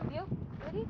of you, really?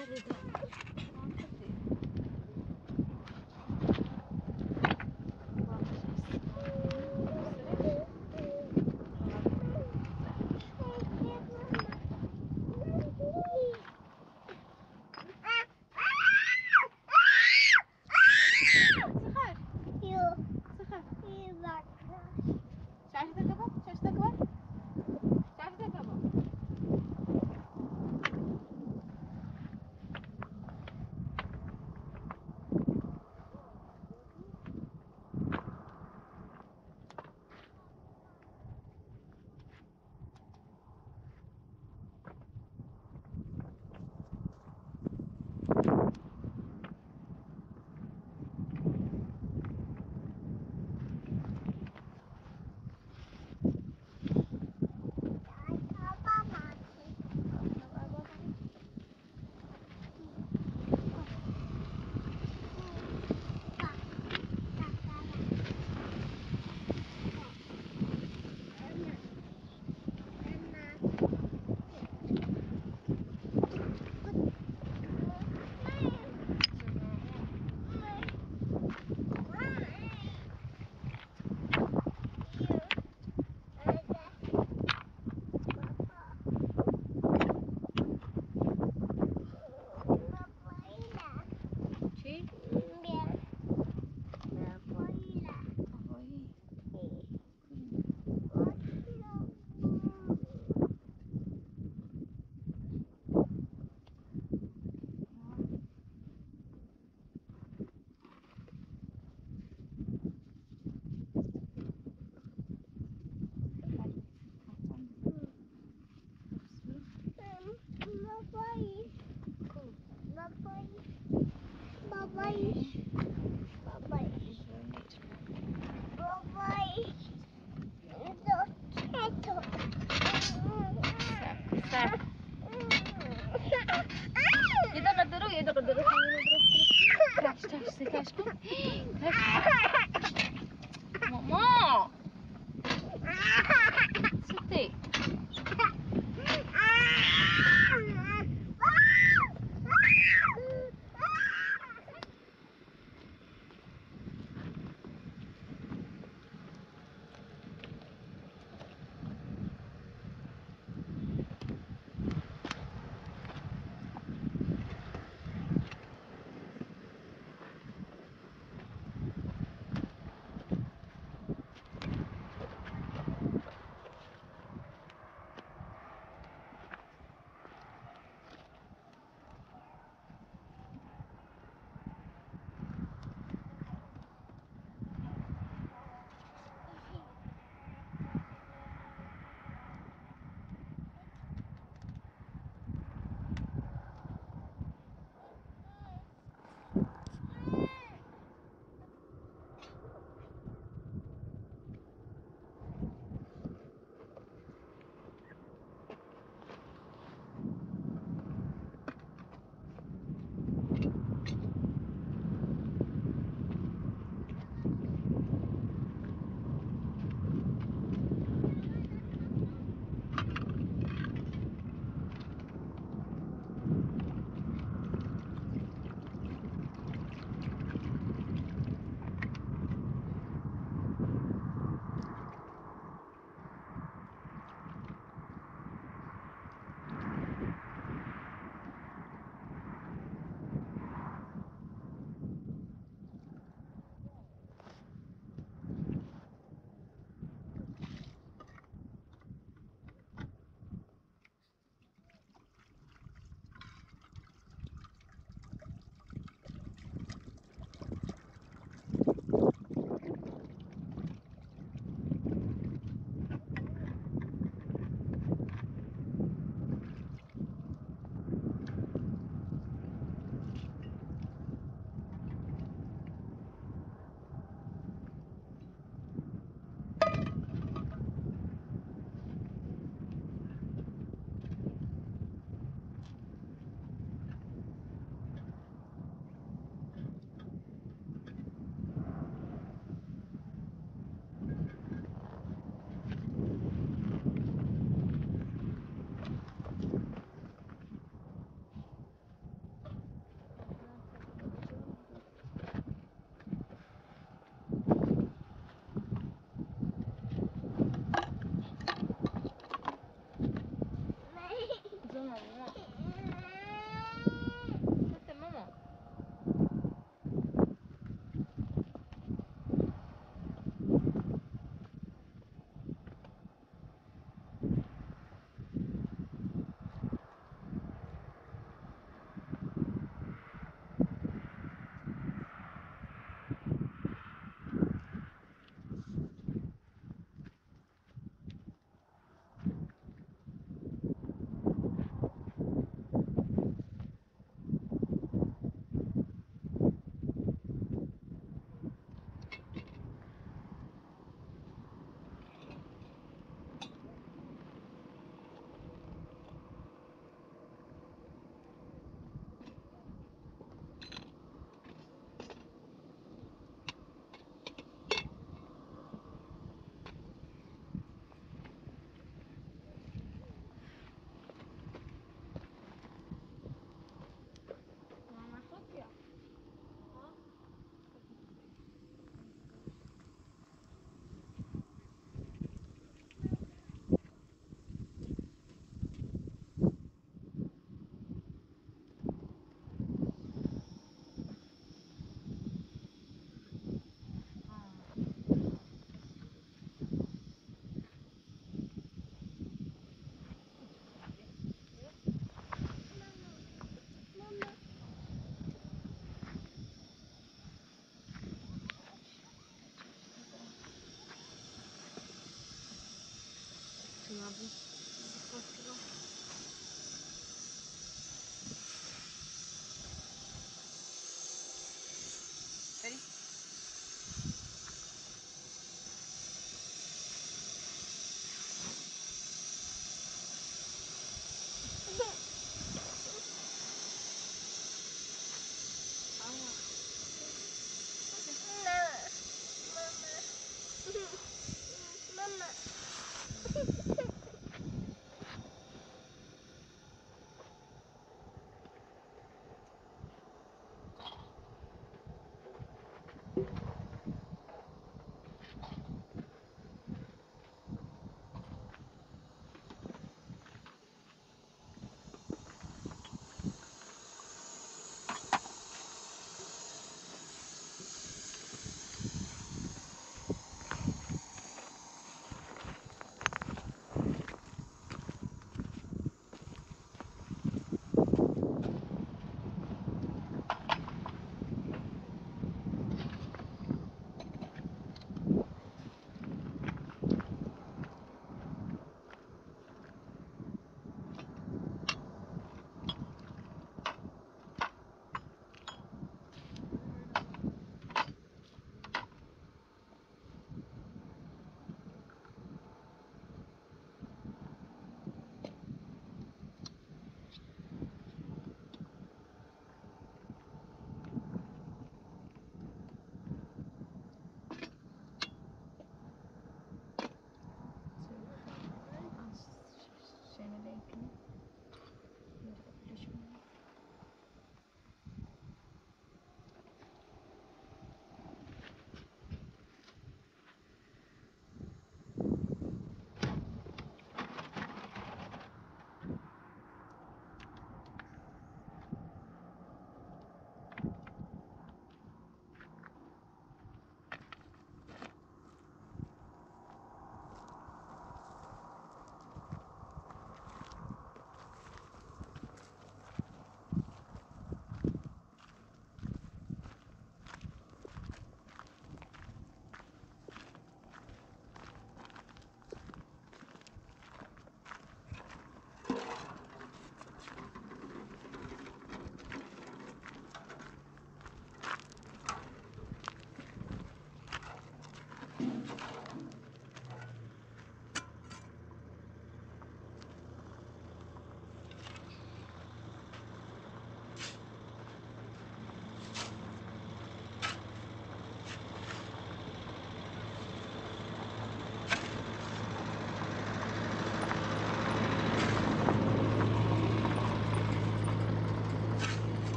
Nerede?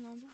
надо.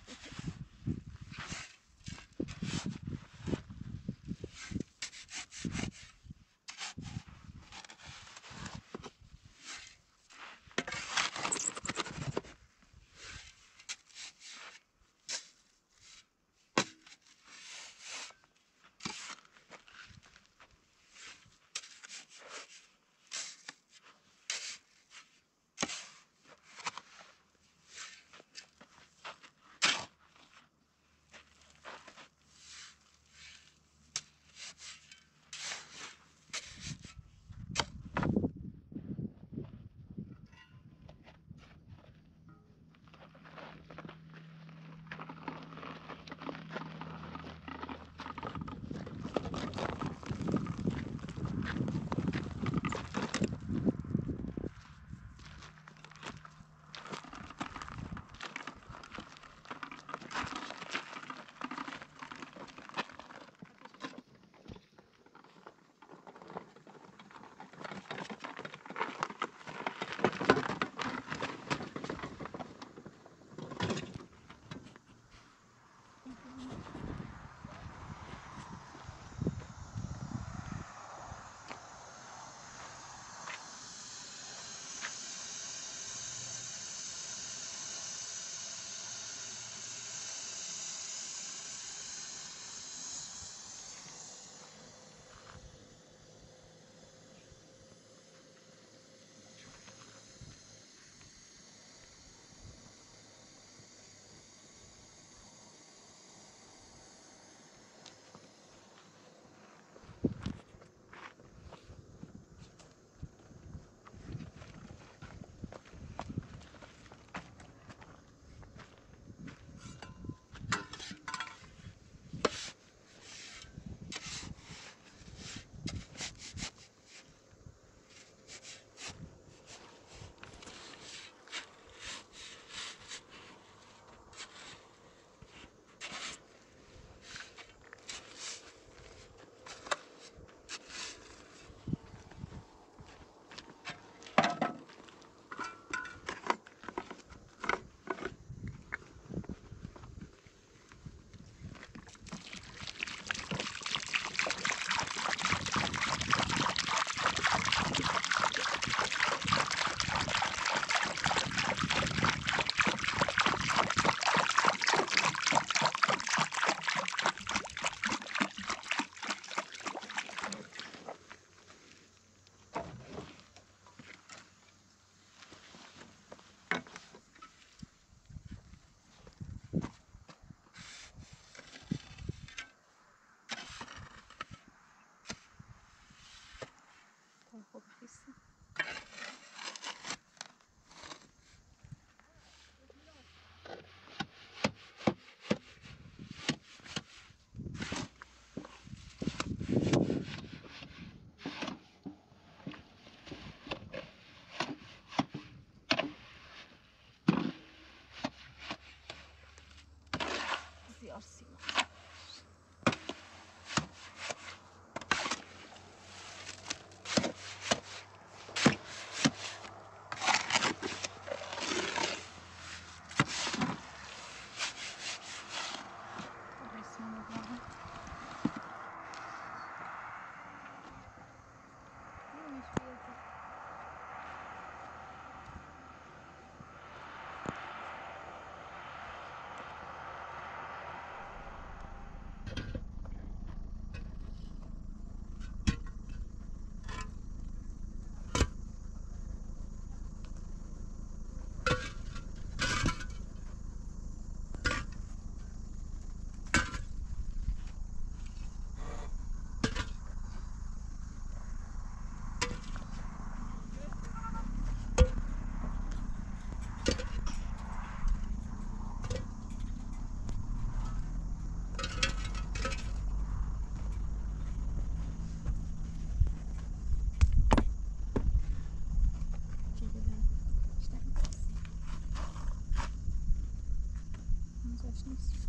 Business.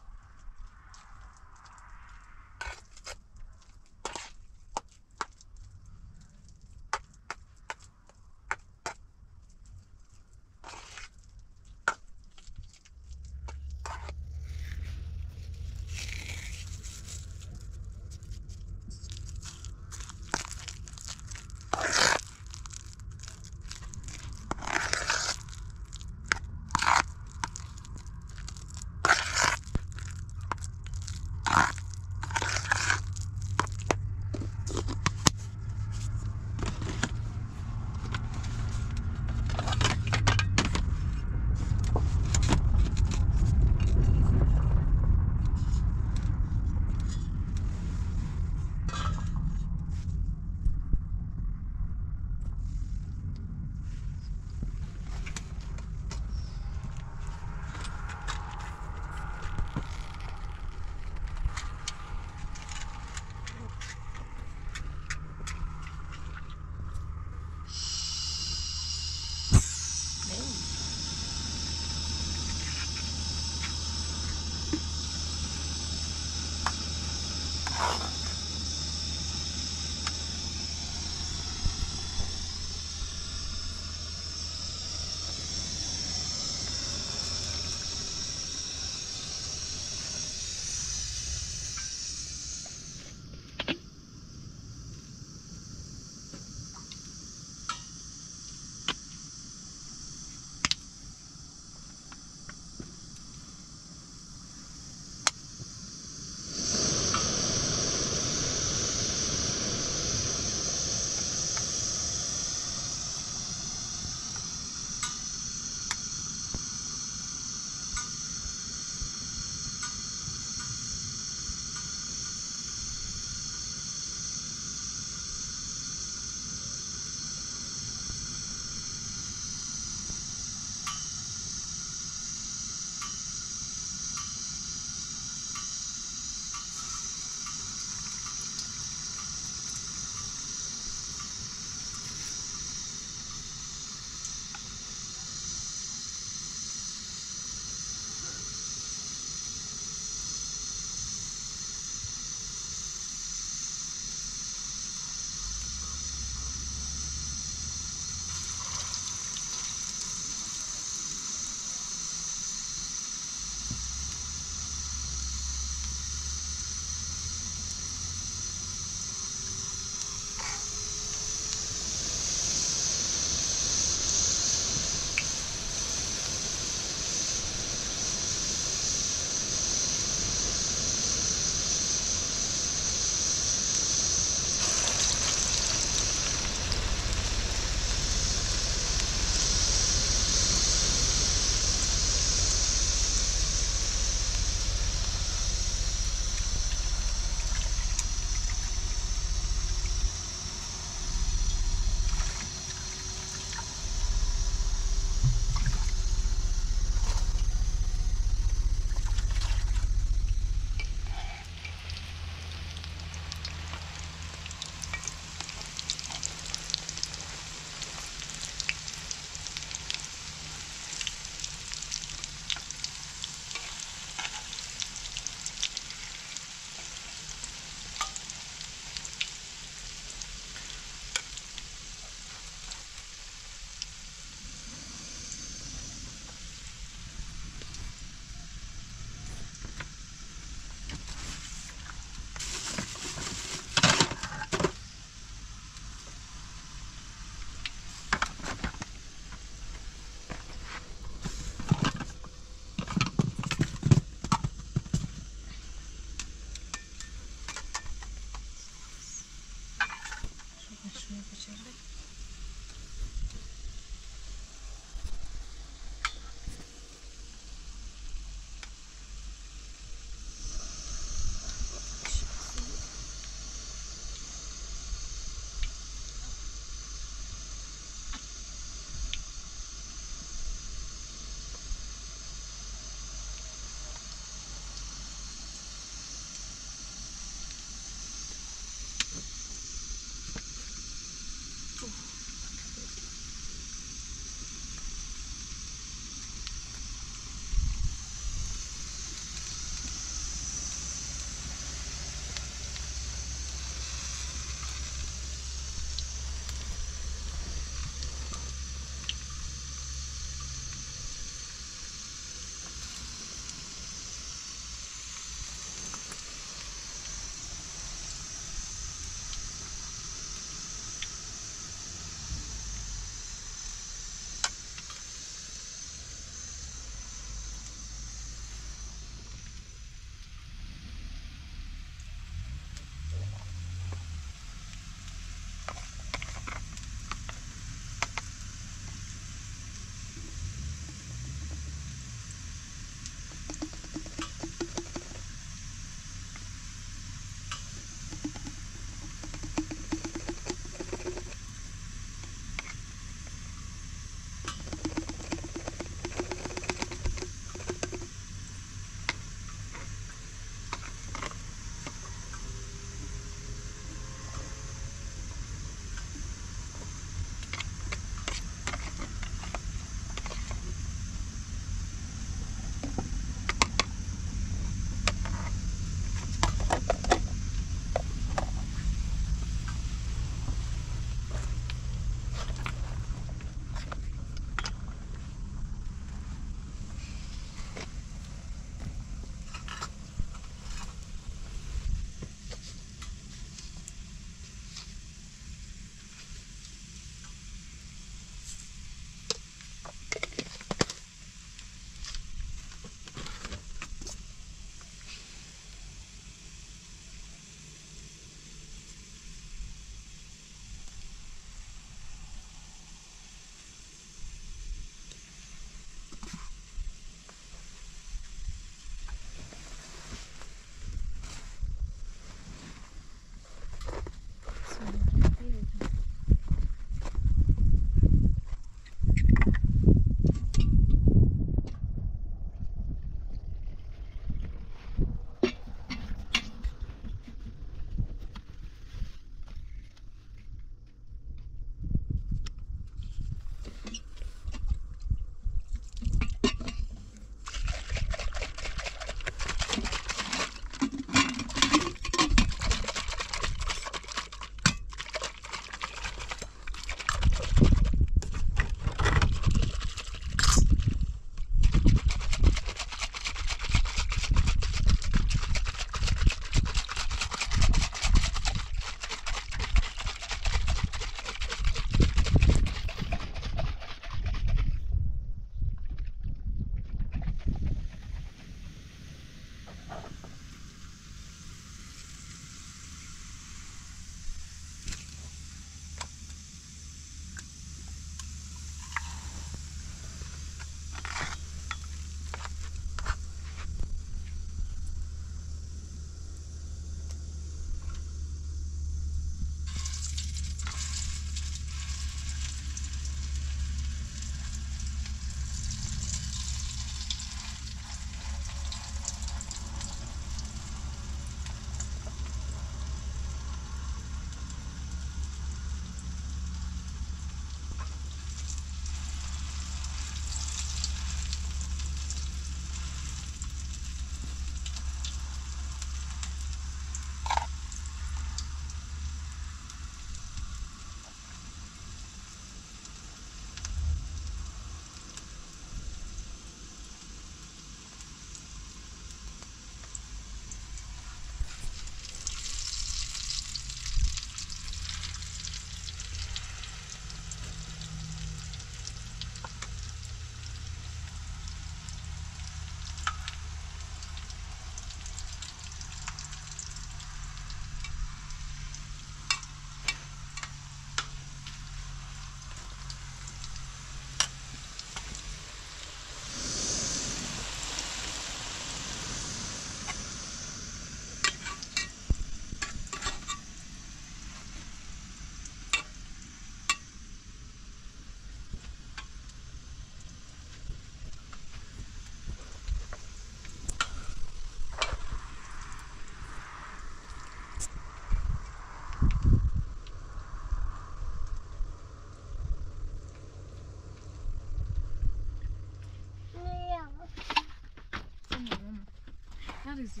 Ready? je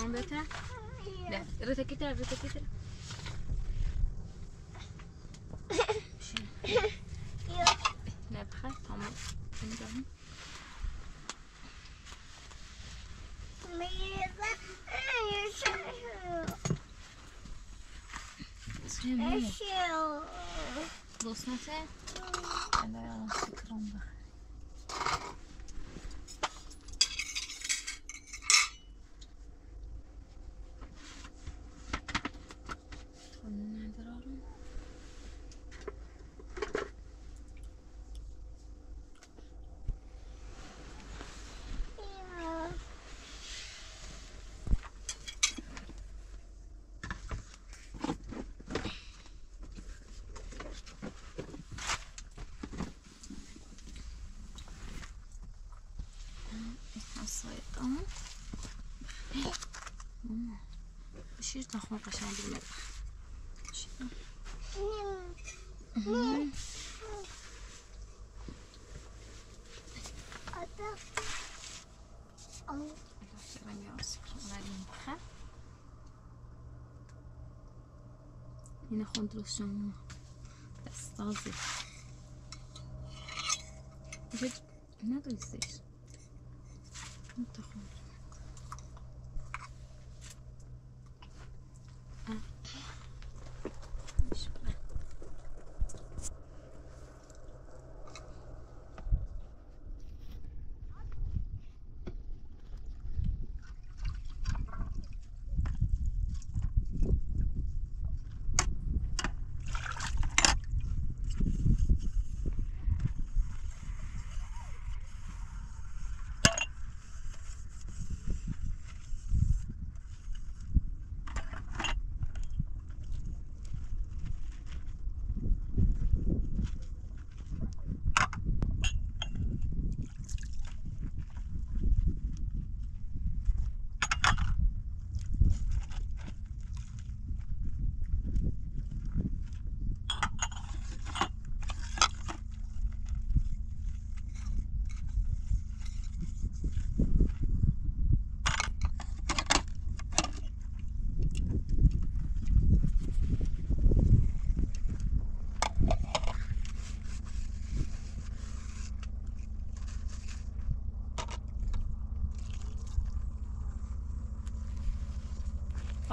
Mamma, vet du? Nej, röta kittar, röta kittar. 사실? 애매야 음, 그런가 Шесть нахмурка сегодня. Угу. هنا خندلو سمو بس طازي جد ما تنسيش انت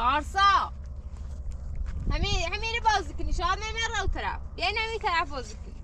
پارسا همین همین بازی کنی شما من رو ترا یعنی همین بازی کنی